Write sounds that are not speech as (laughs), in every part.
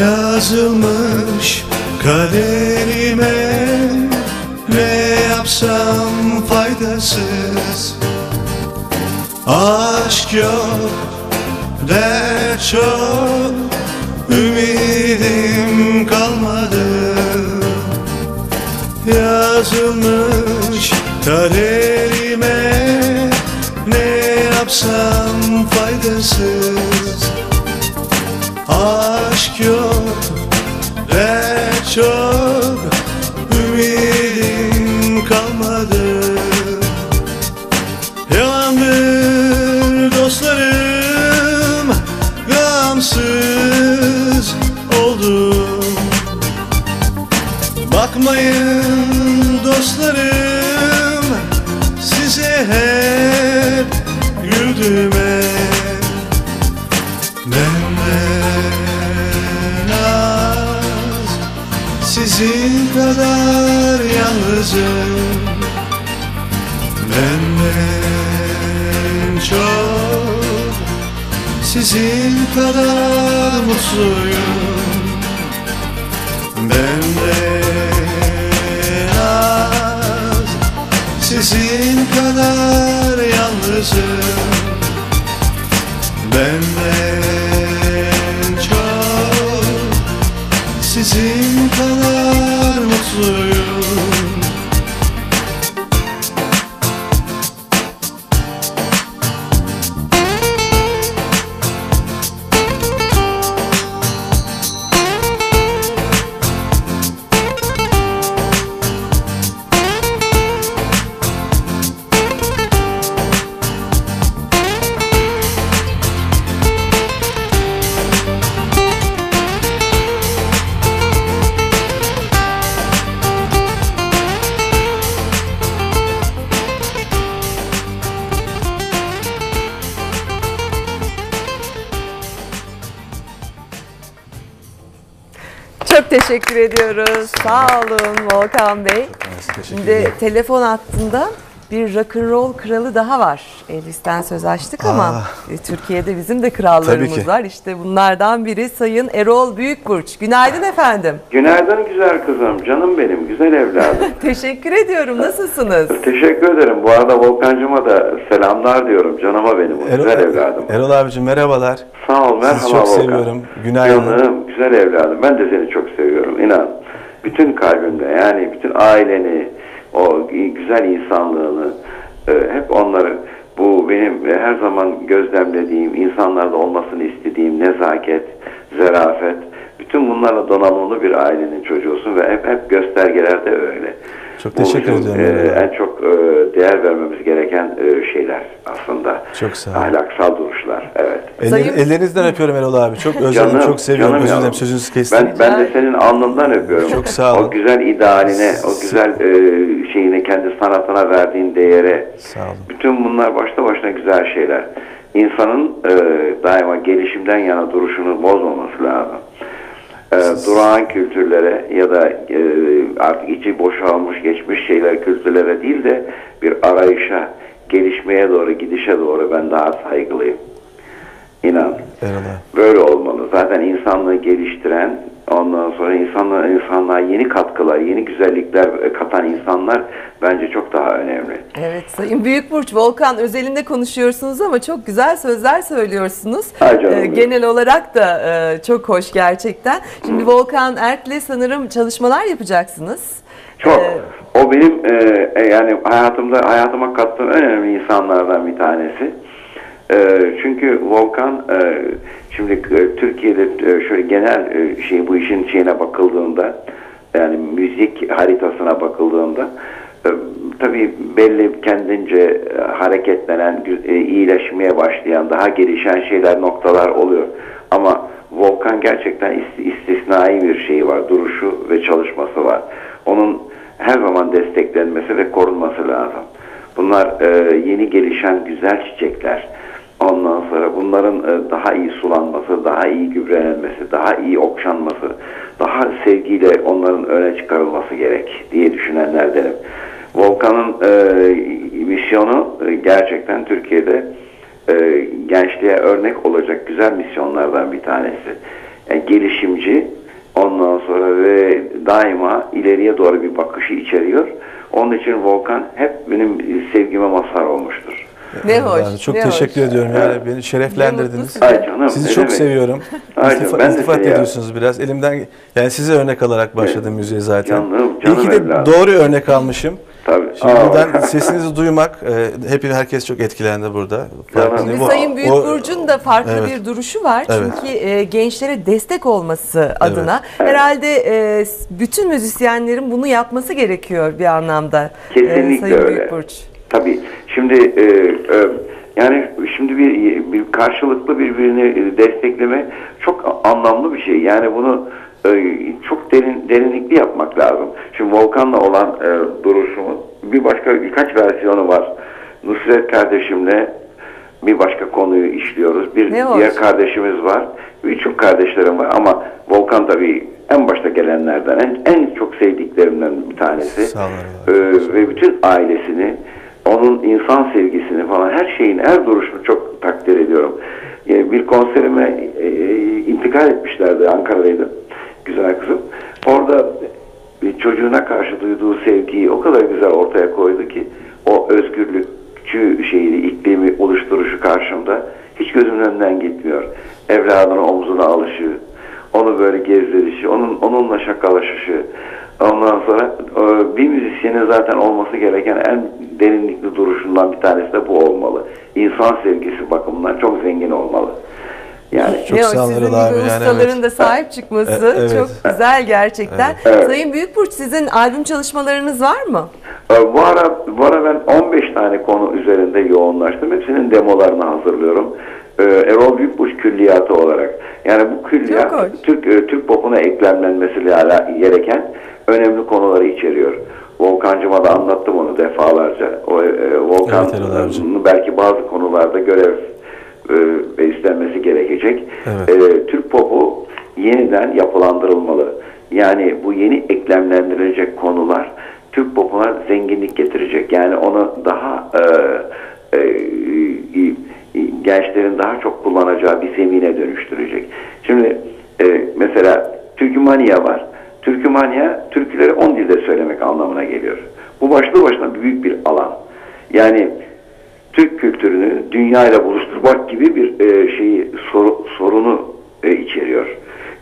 Yazılmış kaderime Ne yapsam faydasız? Aşk yok, dert çok Ümidim kalmadı. Yazılmış kaderime Ne yapsam faydasız? Aşk yok, dert çok Ümidim kalmadı. Yalandır dostlarım Gamsız oldum. Bakmayın dostlarım Sizin kadar yalnızım. Benden çok Sizin kadar mutluyum. Benden az Sizin kadar yalnızım teşekkür ediyoruz. Sağ olun Volkan Bey. Şimdi telefon hattında bir rock'n'roll kralı daha var. Elvis'ten söz açtık ama e, Türkiye'de bizim de krallarımız var. İşte bunlardan biri Sayın Erol Büyükburç. Günaydın efendim. Günaydın güzel kızım, canım benim, güzel evladım. (laughs) Teşekkür ediyorum. Nasılsınız? Teşekkür ederim. Bu arada Volkan'cıma da selamlar diyorum. Canıma benim, o güzel evladım. Erol abicim merhabalar. Sağ ol, merhaba Sizi çok Volkan. seviyorum. Günaydın. Canım, güzel evladım. Ben de seni çok seviyorum, inan. Bütün kalbimle, yani bütün aileni, o güzel insanlığını, e, hep onları, bu benim her zaman gözlemlediğim, insanlarda olmasını istediğim nezaket, zerafet, bütün bunlarla donanımlı bir ailenin çocuğusun ve hep, hep göstergelerde öyle. Çok teşekkür ediyorum. e, en çok e, değer vermemiz gereken e, şeyler aslında. Çok sağ ol. Ahlaksal duruşlar, evet. Eller, Sayın- ellerinizden öpüyorum Erol abi. Çok özledim, çok seviyorum. canım Özür dilerim sözünüzü kestim. Ben, ben de senin alnından öpüyorum. Çok sağ olun. O güzel idealine, o güzel e, şeyine, kendi sanatına verdiğin değere. Sağ olun. Bütün bunlar başta başına güzel şeyler. İnsanın e, daima gelişimden yana duruşunu bozmaması lazım. E, durağan kültürlere ya da e, artık içi boşalmış geçmiş şeyler kültürlere değil de bir arayışa, gelişmeye doğru, gidişe doğru ben daha saygılıyım. İnan. Böyle olmalı. Zaten insanlığı geliştiren, ondan sonra insanlığa, insanlığa yeni katkılar, yeni güzellikler katan insanlar bence çok daha önemli. Evet Sayın Büyükburç, Volkan özelinde konuşuyorsunuz ama çok güzel sözler söylüyorsunuz. Ee, genel olarak da e, çok hoş gerçekten. Şimdi Volkan Erk'le sanırım çalışmalar yapacaksınız. Çok. Ee, O benim e, e, yani hayatımda hayatıma kattığım önemli insanlardan bir tanesi. E, çünkü Volkan e, şimdi e, Türkiye'de e, şöyle genel şey bu işin şeyine bakıldığında yani müzik haritasına bakıldığında tabii belli kendince hareketlenen, iyileşmeye başlayan, daha gelişen şeyler, noktalar oluyor. Ama Volkan gerçekten is- istisnai bir şey var, duruşu ve çalışması var. Onun her zaman desteklenmesi ve korunması lazım. Bunlar yeni gelişen güzel çiçekler. Ondan sonra bunların e, daha iyi sulanması, daha iyi gübrelenmesi, daha iyi okşanması, daha sevgiyle onların öne çıkarılması gerek diye düşünenlerdenim. Volkan'ın e, misyonu e, gerçekten Türkiye'de e, gençliğe örnek olacak güzel misyonlardan bir tanesi. yani gelişimci ondan sonra ve daima ileriye doğru bir bakışı içeriyor. Onun için Volkan hep benim sevgime mazhar olmuştur. Ne Eyvallah hoş. abi, Çok ne teşekkür hoş. ediyorum. Yani beni Ne şereflendirdiniz. Ay canım. Sizi ne çok demek. seviyorum. Ay İltifa, canım, ben de iltifat seni ya. ediyorsunuz biraz. Elimden yani size örnek alarak başladım müziğe zaten. Canım, İyi canım ki de evladım. doğru örnek almışım. Tabii. Şimdi Aa. buradan sesinizi duymak, e, hep herkes çok etkilendi burada. Ve O- Sayın o- Büyükburcu'nun da farklı Evet. bir duruşu var. Evet. Çünkü e, gençlere destek olması adına herhalde e, bütün müzisyenlerin bunu yapması gerekiyor bir anlamda. E, Kesinlikle Sayın öyle. Büyükburç. Tabii. Şimdi e, e, yani şimdi bir, bir karşılıklı birbirini e, destekleme çok anlamlı bir şey. Yani bunu e, çok derin derinlikli yapmak lazım. Şimdi Volkan'la olan e, duruşumun bir başka birkaç versiyonu var. Nusret kardeşimle bir başka konuyu işliyoruz. Bir Ne diğer kardeşimiz var. Birçok kardeşlerim var ama Volkan tabii en başta gelenlerden en, en çok sevdiklerimden bir tanesi. Sağ olun. Ee, ve bütün ailesini, onun insan sevgisini falan her şeyin, her duruşunu çok takdir ediyorum. Yani bir konserime e, e, intikal etmişlerdi Ankara'daydı güzel kızım. Orada bir çocuğuna karşı duyduğu sevgiyi o kadar güzel ortaya koydu ki o özgürlükçü şeyini, iklimi oluşturuşu karşımda hiç gözümün önünden gitmiyor. Evladının omzuna alışı, onu böyle gezdirişi, onun onunla şakalaşışı. Ondan sonra e, bir müzisyenin zaten olması gereken en derinlikli duruşundan bir tanesi de bu olmalı. İnsan sevgisi bakımından çok zengin olmalı. Yani Çok ne sağ olun sizin gibi Erol abi, yani ustaların evet. da sahip çıkması E- evet. çok güzel gerçekten. Evet. Sayın Büyükburç sizin albüm çalışmalarınız var mı? Ee, Bu ara, bu ara ben 15 tane konu üzerinde yoğunlaştım. Hepsinin demolarını hazırlıyorum. Ee, Erol Büyükbuş külliyatı olarak. Yani bu külliyat. Türk, e, Türk popuna eklemlenmesi gereken önemli konuları içeriyor. Volkancıma da anlattım onu defalarca. O, e, Volkan Evet, e, belki bazı konularda görev e, ve üstlenmesi gerekecek. Evet. E, Türk popu yeniden yapılandırılmalı. Yani bu yeni eklemlendirilecek konular Türk popuna zenginlik getirecek. Yani onu daha e, e, e, gençlerin daha çok kullanacağı bir zemine dönüştürecek. Şimdi e, mesela Türkümanya var. Türkümanya türküleri 10 dilde söylemek anlamına geliyor. Bu başlı başına büyük bir alan. Yani Türk kültürünü dünyayla buluşturmak gibi bir e, şeyi soru- sorunu e, içeriyor.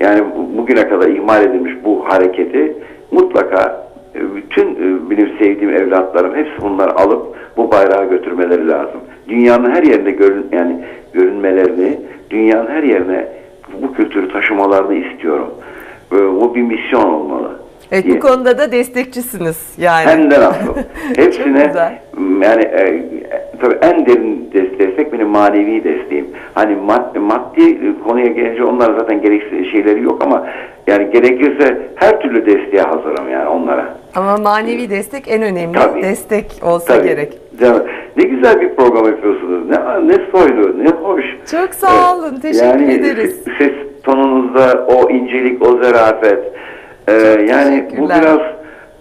Yani bu- bugüne kadar ihmal edilmiş bu hareketi mutlaka e, bütün e, benim sevdiğim evlatlarım hepsi bunları alıp bu bayrağı götürmeleri lazım. Dünyanın her yerinde görün yani görünmelerini, dünyanın her yerine bu kültürü taşımalarını istiyorum. E, bu bir misyon olmalı. Evet bu konuda da destekçisiniz yani. Hem de nasıl. (laughs) Hepsine yani e, tabii en derin des- destek manevi desteğim. Hani mad, maddi konuya gelince onlar zaten gereksiz şeyleri yok ama yani gerekirse her türlü desteğe hazırım yani onlara. Ama manevi destek en önemli Tabii. destek olsa Tabii. gerek. Ne güzel bir program yapıyorsunuz. Ne, ne soylu, ne hoş. Çok sağ olun, teşekkür yani ederiz. (laughs) Ses tonunuzda o incelik, o zarafet. Ee, yani bu biraz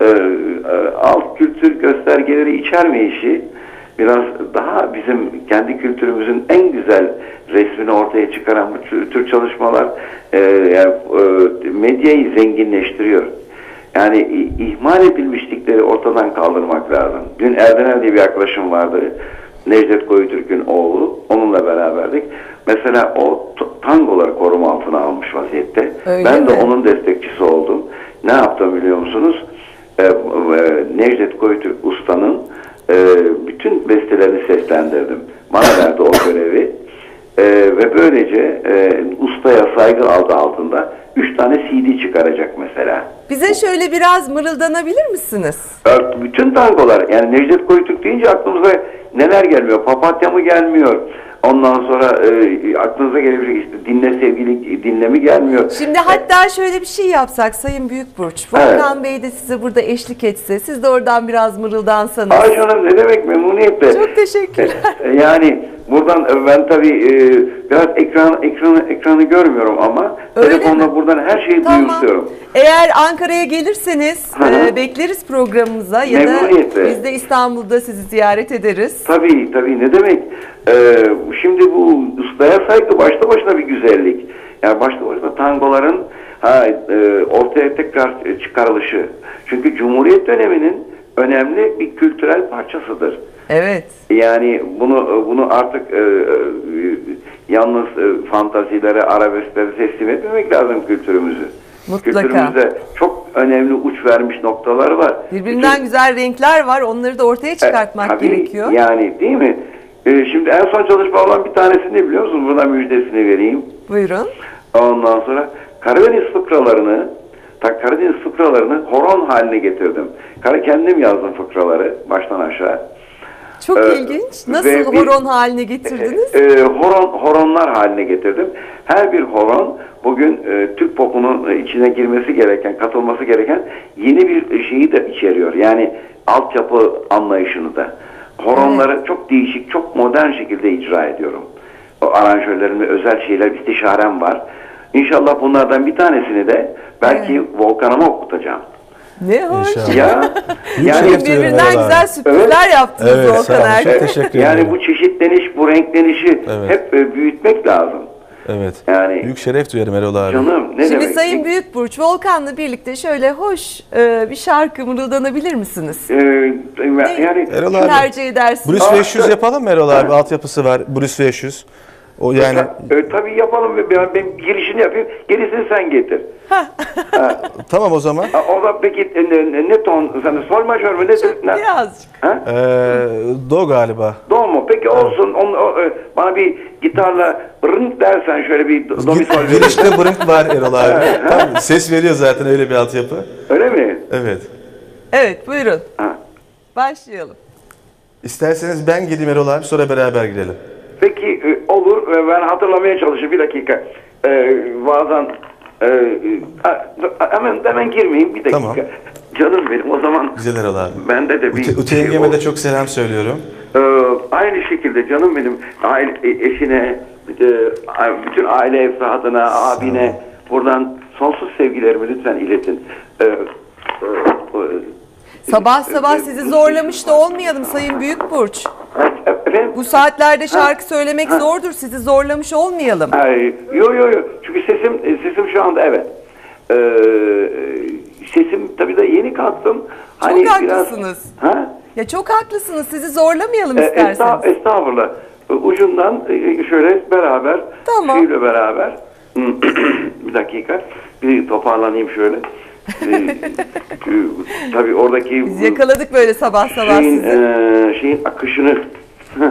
e, e, alt kültür göstergeleri içermeyişi biraz daha bizim kendi kültürümüzün en güzel resmini ortaya çıkaran bu tür- çalışmalar e, yani, e, medyayı zenginleştiriyor. Yani ihmal edilmişlikleri ortadan kaldırmak lazım. Dün Erdener diye bir arkadaşım vardı. Necdet Koyutürk'ün oğlu. Onunla beraberdik. Mesela o tangoları koruma altına almış vaziyette. Öyle ben de mi? onun destekçisi oldum. Ne yaptım biliyor musunuz? Ee, e, Necdet Koyutürk ustanın e, bütün bestelerini seslendirdim. Bana verdi o görevi. Ee, ve böylece e, ustaya saygı aldı altında üç tane CD çıkaracak mesela. Bize şöyle biraz mırıldanabilir misiniz? Ee, Bütün tangolar yani Necdet Koyutürk deyince aklımıza neler gelmiyor? Papatya mı gelmiyor? Ondan sonra e, aklınıza gelebilecek işte dinle sevgili dinlemi gelmiyor. Şimdi hatta şöyle bir şey yapsak Sayın Büyükburç. Evet. Volkan Bey de size burada eşlik etse, siz de oradan biraz mırıldansanız. Ay canım ne demek memnuniyetle. Çok teşekkürler. E, Yani buradan e, ben tabii e, biraz ekran ekranı ekranı görmüyorum ama Öyle telefonla mi? buradan her şeyi Tamam. duyumsuyorum. Eğer Ankara'ya gelirseniz Hı hı. e, bekleriz programımıza ya da biz de İstanbul'da sizi ziyaret ederiz. Tabii tabii ne demek? Ee, şimdi bu ustaya saygı başta başına bir güzellik. Yani başta başta tangoların ha, e, ortaya tekrar e, çıkarılışı. Çünkü Cumhuriyet döneminin önemli bir kültürel parçasıdır. Evet. Yani bunu bunu artık e, e, yalnız e, fantazilere, arabesklere teslim etmemek lazım kültürümüzü. Mutlaka. Kültürümüzde çok önemli uç vermiş noktaları var. Birbirinden Bütün- güzel renkler var. Onları da ortaya çıkartmak E, tabii, gerekiyor. Yani değil mi? E, şimdi en son çalışma olan bir tanesini biliyor musunuz? Buradan müjdesini vereyim. Buyurun. Ondan sonra Karadeniz fıkralarını ta Karadeniz fıkralarını horon haline getirdim. Kara kendim yazdım fıkraları baştan aşağı. Çok Ee, ilginç. Nasıl bir- horon haline getirdiniz? E, horon horonlar haline getirdim. Her bir horon bugün e, Türk popunun e, içine girmesi gereken, katılması gereken yeni bir şeyi de içeriyor. Yani altyapı anlayışını da. Horonları çok değişik, çok modern şekilde icra ediyorum. O aranjörlerimde özel şeyler, istişarem var. İnşallah bunlardan bir tanesini de belki Volkan'ıma okutacağım. Ne hoş. İnşallah. Ya (laughs) yani duyuyorum Birbirinden güzel sürprizler yaptınız Evet, Volkan teşekkür yani bu çeşitleniş, bu renklenişi Evet. hep e, büyütmek lazım. Evet. Yani- Büyük şeref duyarım Erol abi. Canım ne Şimdi demek? Sayın Büyükburç, Volkan'la birlikte şöyle hoş e, bir şarkı mırıldanabilir misiniz? Ee, yani Erol Ne abi. tercih edersiniz? Bruce Aa, 500 yapalım mı Erol abi? Altyapısı var. Bruce 500. O yani e, tabii yapalım ben, ben girişini yapayım. Gerisini sen getir. Tamam o zaman. Ha, o da peki e, ne, ne, ne ton? Sen sol majör mü? Ne, ne? Birazcık. Ha? Ee, do galiba. Do mu? Peki olsun. Onu, o, e, bana bir gitarla rınk dersen şöyle bir do, mi sol. Girişte brink var Erol abi. Tamam, ses veriyor zaten öyle bir altyapı. Öyle mi? Evet. Evet buyurun. Ha. Başlayalım. İsterseniz ben gideyim Erol abi sonra beraber gidelim. Peki e, olur. Ben hatırlamaya çalışayım. Bir dakika. E, bazen e, e, hemen hemen girmeyeyim. Bir dakika. Tamam. Canım benim o zaman Güzel Erol abi. bende de bir Ute, Ute şey yengeme de çok selam söylüyorum. Ee, aynı şekilde canım benim aile, e, eşine, e, bütün aile efradına, abine buradan sonsuz sevgilerimi lütfen iletin. Ee, e, e, Sabah sabah sizi zorlamış da olmayalım Sayın Büyükburç. Efendim? Bu saatlerde şarkı söylemek zordur. Sizi zorlamış olmayalım. Ay, yo yo yo. Çünkü sesim e, sesim şu anda evet. Ee, sesim tabii da yeni kalktım. Hani Çok biraz- haklısınız. Ha? Ya çok haklısınız. Sizi zorlamayalım E, isterseniz. esta- estağfurullah. E, Ucundan e, şöyle beraber, Tamam. şeyle beraber. (clears throat) bir dakika. Bir toparlanayım şöyle. (laughs) Tabii oradaki Biz yakaladık böyle sabah sabah şeyin, sizi. e, şeyin akışını (laughs)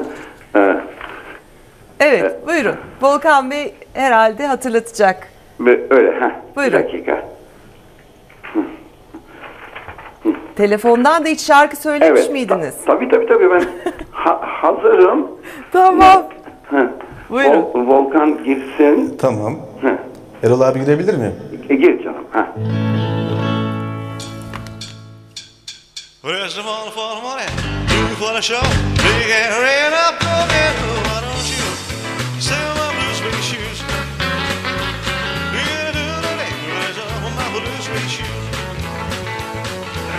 Evet buyurun. Volkan Bey herhalde hatırlatacak. öyle. Heh, Buyurun. Bir dakika. Telefondan da hiç şarkı söylemiş Evet. miydiniz? ta- tabii tabii tabii ben (laughs) ha- hazırım. Tamam. Buyurun. Vol- Volkan girsin. Tamam. Erol abi girebilir miyim? E, gir canım. Heh. Where's the money for the money? Do for the show. Big and red up again. Why don't you sell my blue suede shoes? Yeah, do the day. Where's all my blue suede shoes?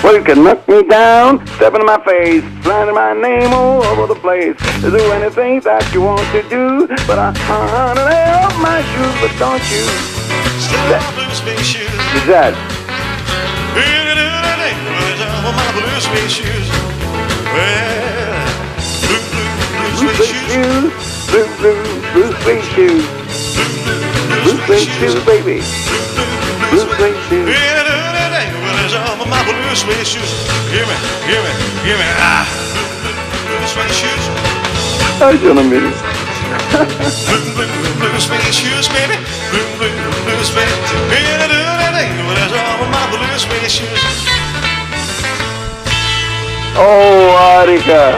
Well, you can knock me down, step in my face, slander my name all over the place. Do anything that you want to do, but I lay off my shoes, but don't you? Sell my blue suede shoes. Güzel. Yeah, do the day. Where's my blue suede shoes? Well, blue, blue, blue suede shoes. blue, blue, blue suede shoes, blue suede shoes, baby. Blue suede shoes. Yeah, do the day. Where's all my blue suede shoes? Give me, give me, give me. Ah, blue, suede shoes. Ay canım benim. Blue, blue, blue suede shoes, baby. Blue, blue, blue suede. Yeah, do the day. Where's all my blue suede shoes? Oo harika.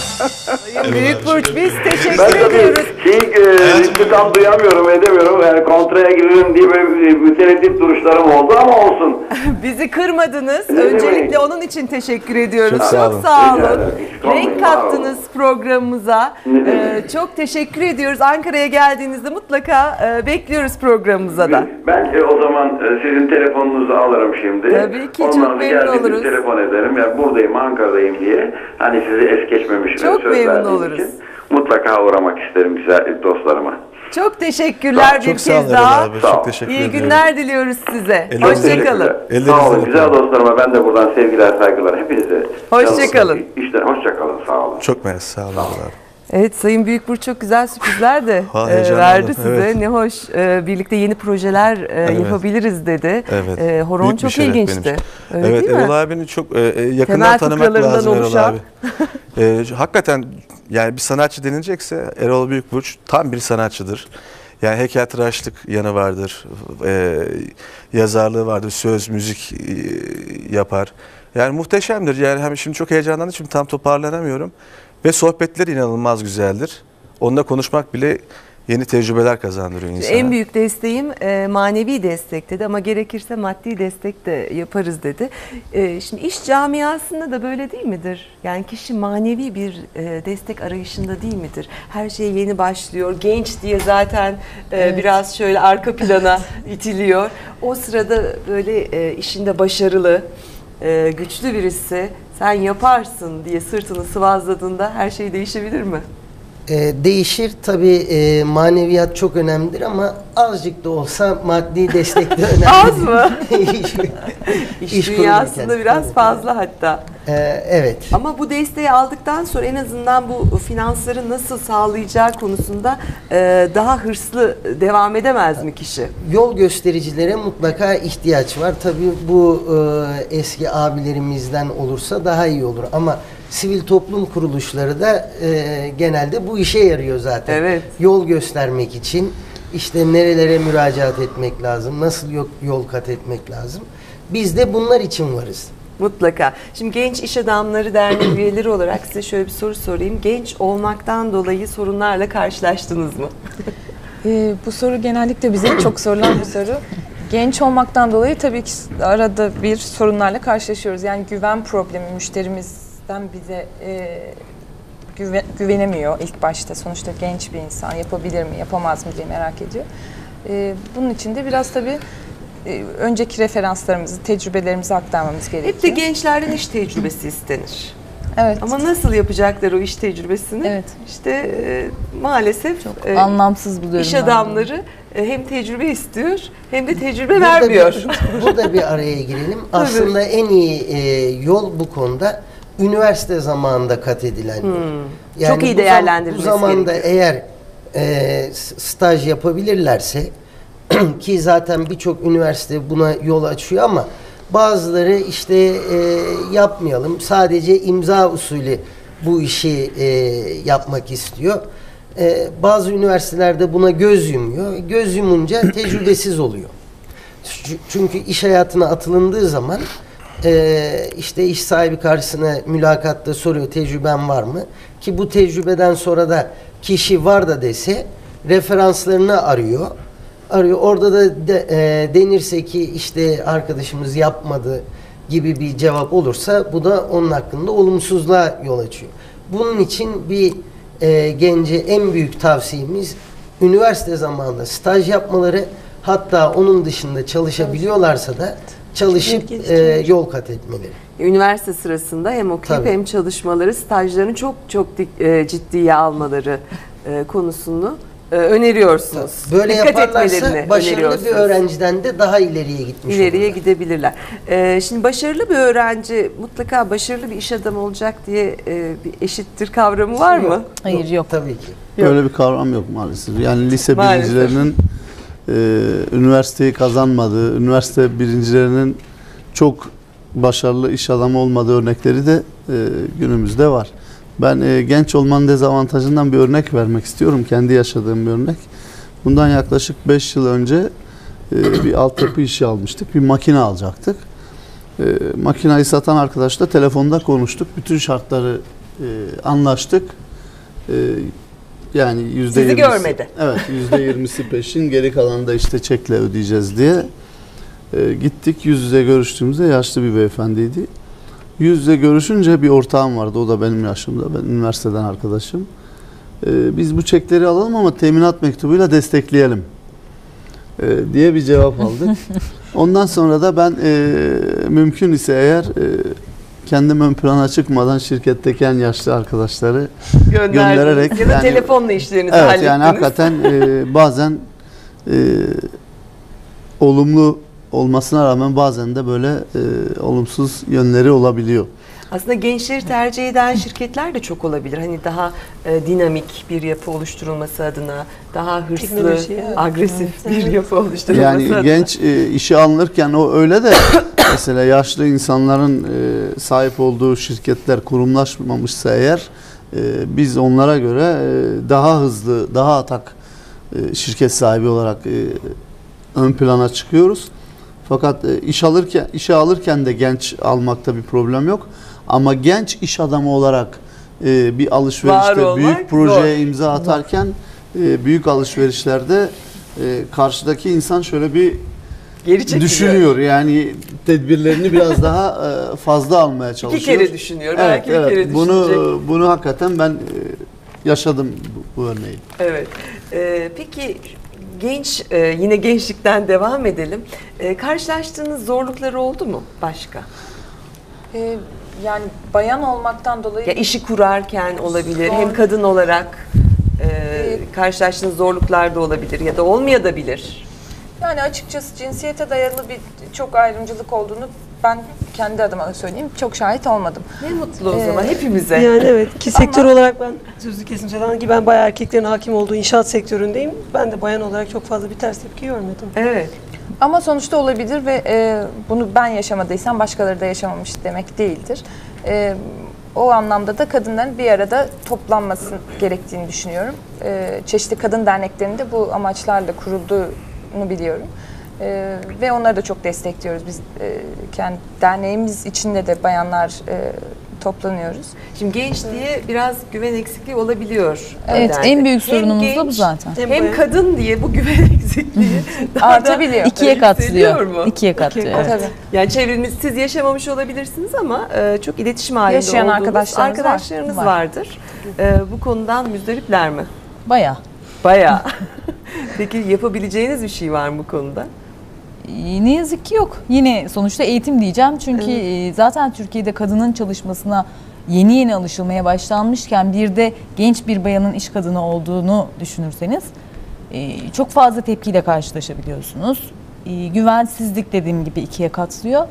Sayın Büyükburç biz Ben teşekkür tabii ediyoruz. şey, e, ritmi tam duyamıyorum, edemiyorum. Yani kontraya girelim diye böyle bir mütereddit duruşlarım oldu ama olsun. (laughs) Bizi kırmadınız. Öncelikle onun için teşekkür ediyoruz. Çok sağ olun. sağ Rica olun. ederim. Hiç Renk var olun. kattınız programımıza. Ne demek? Ee, çok teşekkür ediyoruz. Ankara'ya geldiğinizde mutlaka e, bekliyoruz programımıza da. Ben e, o zaman e, sizin telefonunuzu alırım şimdi. Tabii ki, Ondan çok sonra memnun oluruz. telefon ederim. Yani buradayım, Ankara'dayım diye. Hani sizi es geçmemiş Çok söz memnun oluruz. için Mutlaka uğramak isterim güzel dostlarıma. Çok teşekkürler bir Çok sağ kez olun daha. Abi. Sağ. Çok teşekkür İyi ediyorum. günler diliyoruz size. Hoşçakalın. Sağ olun. Güzel dostlarıma ben de buradan sevgiler, saygılar hepinize. Hoşça kalın. İşte hoşça kalın. Sağ olun. Çok mersi. Sağ olun. abi. Evet Sayın Büyükburç çok güzel sürprizler de Ha, (laughs) e, heyecanlandım, verdi size. evet. Ne hoş. E, birlikte yeni projeler e, Evet. yapabiliriz dedi. Evet. E, horon Büyük çok ilginçti. Öyle evet? Erol abini çok e, e, yakından Temel tanımak lazım Erol oluşan. abi. E, hakikaten yani bir sanatçı denilecekse Erol Büyükburç tam bir sanatçıdır. Yani heykeltıraşlık yanı vardır. E, yazarlığı vardır. Söz, müzik e, yapar. Yani muhteşemdir. Yani hem şimdi çok heyecanlandım şimdi tam toparlanamıyorum. Ve sohbetleri inanılmaz güzeldir. Onunla konuşmak bile yeni tecrübeler kazandırıyor insana. En büyük desteğim e, manevi destek dedi ama gerekirse maddi destek de yaparız dedi. E, şimdi iş camiasında da böyle değil midir? Yani kişi manevi bir e, destek arayışında değil midir? Her şey yeni başlıyor. Genç diye zaten e, biraz şöyle arka plana (laughs) itiliyor. O sırada böyle e, işinde başarılı, e, güçlü birisi sen yaparsın diye sırtını sıvazladığında her şey değişebilir mi? Ee, değişir tabii e, maneviyat çok önemlidir ama azıcık da olsa maddi destek de (laughs) önemli. Az mı? (laughs) İş, İş, dünyasında biraz fazla hatta. Ee, evet. Ama bu desteği aldıktan sonra en azından bu finansları nasıl sağlayacağı konusunda e, daha hırslı devam edemez mi kişi? Yol göstericilere mutlaka ihtiyaç var. Tabii bu e, eski abilerimizden olursa daha iyi olur ama sivil toplum kuruluşları da e, genelde bu işe yarıyor zaten. Evet. Yol göstermek için işte nerelere müracaat etmek lazım, nasıl yol, yol kat etmek lazım. Biz de bunlar için varız. Mutlaka. Şimdi Genç İş Adamları Derneği (clears throat) üyeleri olarak size şöyle bir soru sorayım. Genç olmaktan dolayı sorunlarla karşılaştınız mı? (laughs) Ee, bu soru genellikle bize (clears throat) çok sorulan bir soru. Genç olmaktan dolayı tabii ki arada bir sorunlarla karşılaşıyoruz. Yani güven problemi müşterimizden bize e, güve- güvenemiyor ilk başta. Sonuçta genç bir insan yapabilir mi, yapamaz mı diye merak ediyor. E, bunun için de biraz tabii önceki referanslarımızı, tecrübelerimizi aktarmamız gerekiyor. Hep de gençlerden iş tecrübesi istenir. Evet. Ama nasıl yapacaklar o iş tecrübesini? Evet. İşte e, maalesef e, anlamsız buluyorum. iş ben adamları e, hem tecrübe istiyor hem de tecrübe Burada vermiyor. Bir, (laughs) burada bir araya girelim. (laughs) Aslında en iyi e, yol bu konuda üniversite zamanında kat edilen. Hmm. Çok iyi değerlendirilmesi Bu zamanda gerekiyor. eğer e, staj yapabilirlerse (clears throat) ki zaten birçok üniversite buna yol açıyor ama bazıları işte e, yapmayalım sadece imza usulü bu işi e, yapmak istiyor. E, bazı üniversitelerde buna göz yumuyor. Göz yumunca (clears throat) tecrübesiz oluyor. Çü- Çünkü iş hayatına atılındığı zaman eee, işte iş sahibi karşısına mülakatta soruyor tecrüben var mı? Ki bu tecrübeden sonra da kişi var da dese referanslarını arıyor. Arıyor. Orada da de- eee, denirse ki işte arkadaşımız yapmadı gibi bir cevap olursa bu da onun hakkında olumsuzluğa yol açıyor. Bunun için bir eee, gence en büyük tavsiyemiz üniversite zamanında staj yapmaları hatta onun dışında çalışabiliyorlarsa da çalışıp e, yol kat etmeleri. Üniversite sırasında hem okuyup Tabii. hem çalışmaları, stajlarını çok çok dik- e, ciddiye almaları e, konusunu e, öneriyorsunuz. Böyle Dikkat yaparlarsa başarılı bir öğrenciden de daha ileriye gitmiş İleriye olurlar. gidebilirler. E, şimdi başarılı bir öğrenci mutlaka başarılı bir iş adamı olacak diye e, bir eşittir kavramı var mı? Hayır yok. Tabii ki. Yok. Öyle bir kavram yok maalesef. Yani lise Maalesef. birincilerinin e, üniversiteyi kazanmadığı, üniversite birincilerinin çok başarılı iş adamı olmadığı örnekleri de e, günümüzde var. Ben e, genç olmanın dezavantajından bir örnek vermek istiyorum. Kendi yaşadığım bir örnek. Bundan yaklaşık 5 yıl önce e, bir altyapı işi almıştık. Bir makine alacaktık. E, makinayı satan arkadaşla telefonda konuştuk. Bütün şartları e, anlaştık. E, yani yüzde Sizi görmedi. Evet yüzde yirmisi peşin geri kalanı da işte çekle ödeyeceğiz diye. E, gittik yüz yüze görüştüğümüzde yaşlı bir beyefendiydi. Yüz yüze görüşünce bir ortağım vardı. O da benim yaşımda. Ben üniversiteden arkadaşım. E, biz bu çekleri alalım ama teminat mektubuyla destekleyelim. E, diye bir cevap aldık. (laughs) Ondan sonra da ben e, mümkün ise eğer e, kendim ön plana çıkmadan şirketteki en yaşlı arkadaşları Gönderdiniz. göndererek ya da yani- telefonla işlerinizi Evet hallettiniz. yani hakikaten e, bazen e, olumlu olmasına rağmen bazen de böyle e, olumsuz yönleri olabiliyor. Aslında gençleri tercih eden şirketler de çok olabilir. Hani daha e, dinamik bir yapı oluşturulması adına, daha hırslı, Teknoloji, evet. agresif bir yapı oluşturulması Yani adına. genç e, işe alınırken o öyle de (coughs) mesela yaşlı insanların e, sahip olduğu şirketler kurumlaşmamışsa eğer e, biz onlara göre e, daha hızlı, daha atak e, şirket sahibi olarak e, ön plana çıkıyoruz. Fakat e, iş alırken işe alırken de genç almakta bir problem yok. Ama genç iş adamı olarak e, bir alışverişte olmak büyük projeye zor. imza atarken e, büyük alışverişlerde karşıdaki insan şöyle bir Geri çekiliyor. düşünüyor. Yani tedbirlerini biraz (laughs) daha fazla almaya İki çalışıyor. kere düşünüyor. Evet, belki bir evet. kere Bunu düşünecek. bunu hakikaten ben yaşadım bu, bu örneği. Evet. Ee, peki genç, e, yine gençlikten devam edelim. E, karşılaştığınız zorluklar oldu mu başka? Ee, yani bayan olmaktan dolayı Ya işi kurarken olabilir, Zor. hem kadın olarak e, Ee, karşılaştığınız zorluklar da olabilir ya da olmayabilir. Yani açıkçası cinsiyete dayalı bir çok ayrımcılık olduğunu ben kendi adıma söyleyeyim çok şahit olmadım. Ne mutlu o Ee, zaman hepimize. Yani evet ki sektör olarak ben sözlü kesince ki ben bayağı erkeklerin hakim olduğu inşaat sektöründeyim. Ben de bayan olarak çok fazla bir ters tepki görmedim. Evet. Ama sonuçta olabilir ve e, bunu ben yaşamadıysam başkaları da yaşamamış demek değildir. E, o anlamda da kadınların bir arada toplanması gerektiğini düşünüyorum. E, çeşitli kadın derneklerinde bu amaçlarla kurulduğunu biliyorum. E, ve onları da çok destekliyoruz. Biz e, kendi derneğimiz içinde de bayanlar e, toplanıyoruz. Şimdi genç diye biraz güven eksikliği olabiliyor. Evet Derdi. en büyük Hem sorunumuz da bu zaten. Hem Hem kadın diye bu güven (laughs) eksikliği (laughs) daha da Artabiliyor. İkiye katlıyor. mu? İkiye katlıyor. Evet. Tabii. Yani çevreniz siz yaşamamış olabilirsiniz ama e, çok iletişim halinde Yaşayan olduğunuz arkadaşlarımız var. arkadaşlarınız Var. vardır. E, bu konudan müzdaripler mi? Bayağı. Bayağı. (laughs) Peki yapabileceğiniz bir şey var mı bu konuda? Ee, Ne yazık ki yok. Yine sonuçta eğitim diyeceğim. Çünkü e, zaten Türkiye'de kadının çalışmasına yeni yeni alışılmaya başlanmışken bir de genç bir bayanın iş kadını olduğunu düşünürseniz e, çok fazla tepkiyle karşılaşabiliyorsunuz. E, Güvensizlik dediğim gibi ikiye katlıyor.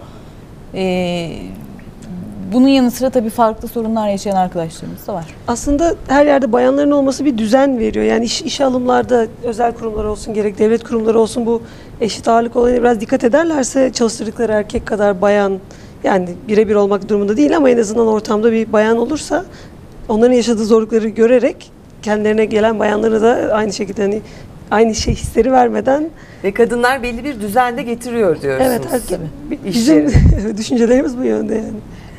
Bunun yanı sıra tabii farklı sorunlar yaşayan arkadaşlarımız da var. Aslında her yerde bayanların olması bir düzen veriyor. Yani iş, işe alımlarda özel kurumlar olsun gerek devlet kurumları olsun bu eşit ağırlık olayına biraz dikkat ederlerse çalıştırdıkları erkek kadar bayan yani birebir olmak durumunda değil ama en azından ortamda bir bayan olursa onların yaşadığı zorlukları görerek kendilerine gelen bayanlara da aynı şekilde hani aynı şey hisleri vermeden Ve kadınlar belli bir düzende getiriyor diyorsunuz. evet İş bizim (laughs) düşüncelerimiz bu yönde yani.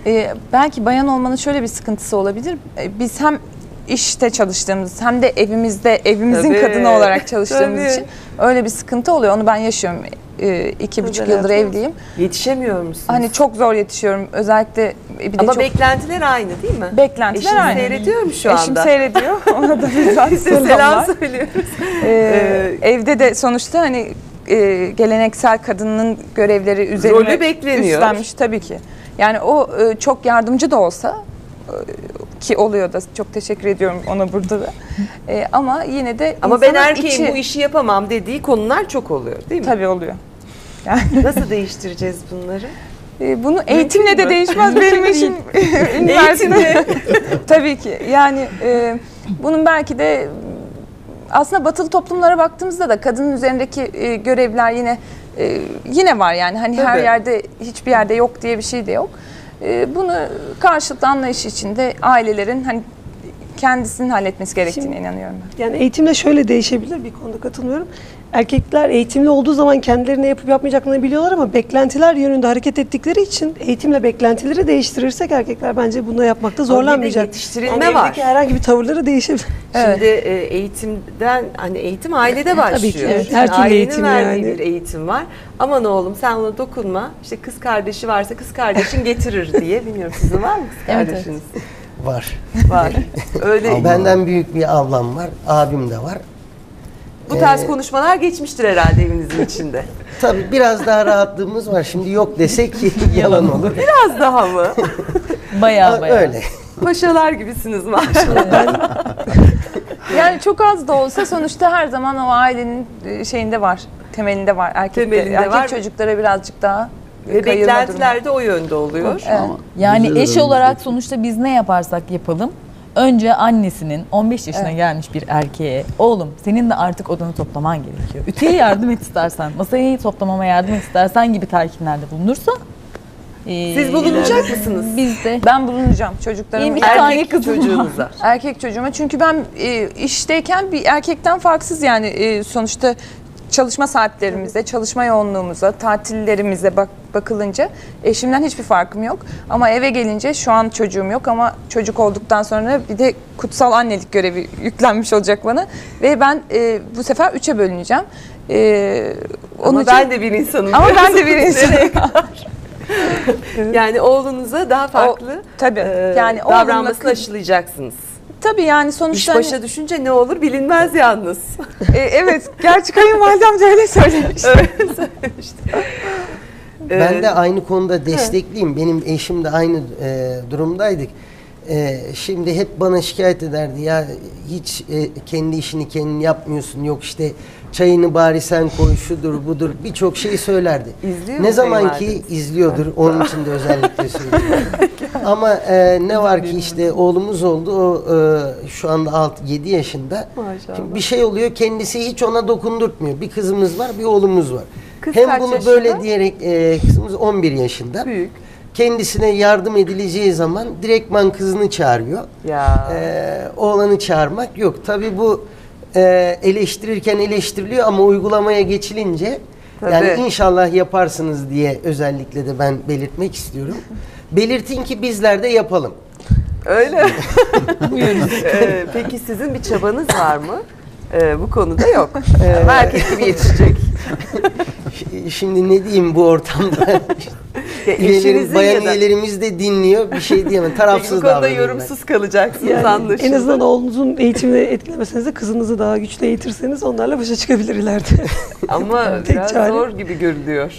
Ee, belki bayan olmanın şöyle bir sıkıntısı olabilir. Ee, biz hem işte çalıştığımız hem de evimizde evimizin Tabii. kadını olarak çalıştığımız Tabii. için öyle bir sıkıntı oluyor. Onu ben yaşıyorum. Ee, iki buçuk yıldır hayatınız. evliyim. Yetişemiyor musunuz? Hani çok zor yetişiyorum. Özellikle bir de Ama çok beklentiler aynı değil mi? beklentiler Eşiniz aynı. seyrediyor mu şu Eşim anda? seyrediyor. (laughs) Ona da bir selam söylüyoruz. Ee, evde de sonuçta hani e, geleneksel kadının görevleri üzerine Rolü bekleniyor. üstlenmiş tabii ki. Yani o e, çok yardımcı da olsa e, ki oluyor da çok teşekkür ediyorum ona burada da. E, ama yine de Ama ben insanın erkeğim içi- bu işi yapamam dediği konular çok oluyor değil mi? tabii oluyor. (laughs) Nasıl değiştireceğiz bunları? E, bunu eğitimle de mü? değişmez benim işim. (laughs) (laughs) Üniversite. tabii ki. Yani e, bunun belki de aslında batılı toplumlara baktığımızda da kadının üzerindeki e, görevler yine e, yine var yani hani her Tabii. yerde hiçbir yerde yok diye bir şey de yok. E, bunu karşılıklı anlayış içinde ailelerin hani kendisinin halletmesi gerektiğine Şimdi- inanıyorum ben. Yani eğitimle şöyle değişebilir bir konuda katılmıyorum. Erkekler eğitimli olduğu zaman kendilerine yapıp yapmayacaklarını biliyorlar ama beklentiler yönünde hareket ettikleri için eğitimle beklentileri değiştirirsek erkekler bence bunu yapmakta zorlanmayacak. yetiştirilme yani var. herhangi bir tavırları değişebilir. Evet. Şimdi e, eğitimden hani eğitim ailede başlıyor. Tabii ki, evet. Her türlü eğitim verdiği yani. bir eğitim var. Aman oğlum sen ona dokunma. İşte kız kardeşi varsa kız kardeşin getirir (laughs) diye. Bilmiyorum sizin var mı kız Evet, kardeşiniz? Var. Var. (laughs) Öyle Benden büyük bir ablam var, abim de var. Bu tarz Ee, konuşmalar geçmiştir herhalde evinizin içinde. (laughs) Tabii biraz daha rahatlığımız var. Şimdi yok desek (laughs) yalan olur. Biraz daha mı? (laughs) Baya baya. Öyle. Paşalar gibisiniz maşallah. Yani çok az da olsa sonuçta her zaman o ailenin e, şeyinde var. Temelinde var. Erkek, Temelinde erkek var. çocuklara birazcık daha Ve beklentiler de o yönde oluyor. Evet. Ama Yani eş olarak sonuçta biz ne yaparsak yapalım önce annesinin 15 yaşına Evet. gelmiş bir erkeğe oğlum senin de artık odanı toplaman gerekiyor. Ütüye yardım et istersen, masayı toplamama yardım et istersen gibi telkinlerde bulunursa Siz bulunacak mısınız? Biz de Ben bulunacağım çocuklarım. İki tane Erkek kızım var. çocuğunuza. Erkek çocuğuma çünkü ben e, işteyken bir erkekten farksız yani e, sonuçta çalışma saatlerimize, çalışma yoğunluğumuza, tatillerimize bak bakılınca eşimden hiçbir farkım yok. Ama eve gelince şu an çocuğum yok ama çocuk olduktan sonra bir de kutsal annelik görevi yüklenmiş olacak bana ve ben e, bu sefer üçe bölüneceğim. E, onun Ama için- ben de bir insanım. ama ben de bir (laughs) insanım. Yani oğlunuza daha farklı tabii. e, Yani davranmasını aşılayacaksınız. Tabii yani İş sonuçta başa düşünce ne olur bilinmez yalnız. hani- E, evet gerçi kayınvalidem de öyle söylemiş. (laughs) Ben Ee, de aynı konuda destekliyim. Benim eşim de aynı e, durumdaydık. E, şimdi hep bana şikayet ederdi ya hiç e, kendi işini kendin yapmıyorsun yok işte çayını bari sen koy şudur budur birçok şey söylerdi. İzliyor ne zaman ki izliyordur onun için de özellikle söylüyorum. (laughs) Ama e, ne var ki işte oğlumuz oldu o e, şu anda 6 7 yaşında. Maşallah. Şimdi bir şey oluyor kendisi hiç ona dokundurtmuyor. Bir kızımız var bir oğlumuz var. Kız Hem bunu yaşında? böyle diyerek e, kızımız 11 yaşında. Büyük. Kendisine yardım edileceği zaman direktman kızını çağırıyor. Ya. Ee, oğlanı çağırmak yok. Tabii bu e, eleştirirken eleştiriliyor ama uygulamaya geçilince Tabii. yani inşallah yaparsınız diye özellikle de ben belirtmek istiyorum. Belirtin ki bizler de yapalım. Öyle. (laughs) (laughs) Ee, peki sizin bir çabanız var mı? Ee, bu konuda yok. Ee, erkek gibi yetişecek. (laughs) Şimdi ne diyeyim bu ortamda? Ya Üyelerimiz, bayan ya da- üyelerimiz de dinliyor. Bir şey diyemem. Bu (laughs) Tarafsız konuda davranıyorum ben. yorumsuz kalacaksınız Yani anlaşıldı. en azından oğlunuzun eğitimini etkilemeseniz de kızınızı daha güçlü eğitirseniz onlarla başa çıkabilir ileride. (laughs) Ama (laughs) biraz çare. zor gibi görülüyor.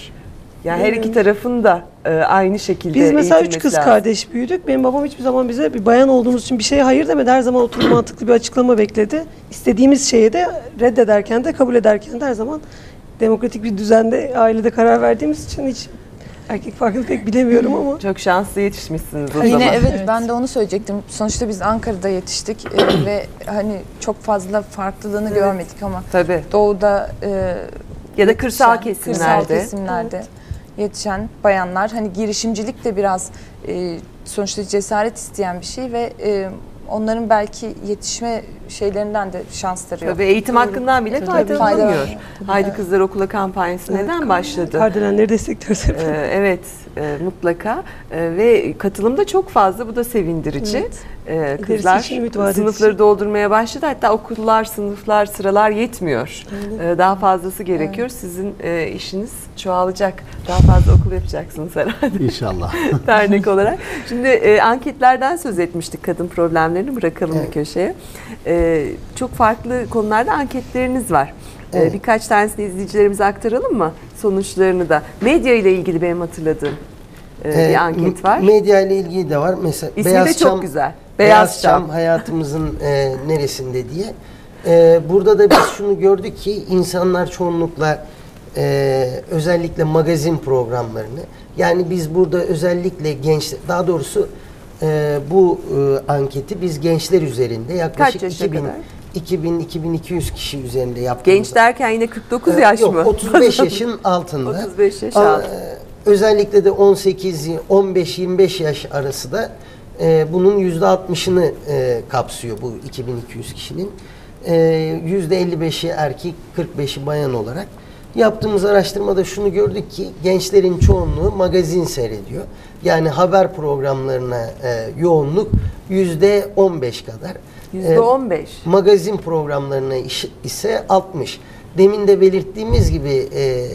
Yani her iki tarafın da e, aynı şekilde Biz mesela üç kız lazım. kardeş büyüdük. Benim babam hiçbir zaman bize bir bayan olduğumuz için bir şeye hayır demedi. Her zaman oturup (clears throat) mantıklı bir açıklama bekledi. İstediğimiz şeye de reddederken de kabul ederken de her zaman demokratik bir düzende ailede karar verdiğimiz için hiç erkek farkını pek bilemiyorum ama Çok şanslı yetişmişsiniz o Yine zaman. evet, Evet. ben de onu söyleyecektim. Sonuçta biz Ankara'da yetiştik e, (clears throat) ve hani çok fazla farklılığını görmedik ama Tabii. doğuda e, Ya da kırsal yetişen, kesimlerde. kırsal kesimlerde yetişen bayanlar hani girişimcilik de biraz e, sonuçta cesaret isteyen bir şey ve e, onların belki yetişme şeylerinden de şansları yok. Tabii eğitim hakkından bile Tabii, faydalanamıyor. fayda var. Haydi Kızlar Okula kampanyası neden başladı? kardelenleri destekliyoruz. Ee, evet e, mutlaka Ee, ve katılım da çok fazla bu da sevindirici. Evet. İlerisi kızlar için sınıfları edici. doldurmaya başladı hatta okullar sınıflar sıralar yetmiyor. Ee, daha fazlası gerekiyor. Sizin e, işiniz çoğalacak. Daha fazla okul yapacaksınız herhalde İnşallah. (laughs) dernek olarak. Şimdi e, anketlerden söz etmiştik kadın problemlerini bırakalım bir köşeye. E, çok farklı konularda anketleriniz var. E, Evet. birkaç tanesini izleyicilerimize aktaralım mı sonuçlarını da? Medya ile ilgili benim hatırladığım e, Ee, bir anket var. Medya ile ilgili de var. Mesela İsmi de çok güzel. Beyaz, Beyaz Çam. Çam hayatımızın e, neresinde diye. E, burada da biz şunu gördük ki insanlar çoğunlukla e, özellikle magazin programlarını yani biz burada özellikle genç daha doğrusu e, bu e, anketi biz gençler üzerinde yaklaşık yaşa 2000 kadar? 2000-2200 kişi üzerinde yaptığımız Genç derken yine 49 ee, yaş Yok, mı? 35 (laughs) yaşın altında. 35 yaş Aa, altı. e, Özellikle de 18 15-25 yaş arası da e, bunun %60'ını e, kapsıyor bu 2200 kişinin. E, %55'i erkek, 45'i bayan olarak. Yaptığımız araştırmada şunu gördük ki gençlerin çoğunluğu magazin seyrediyor. Yani haber programlarına e, yoğunluk %15 kadar. E, %15. magazin programlarına ise 60. Demin de belirttiğimiz gibi e,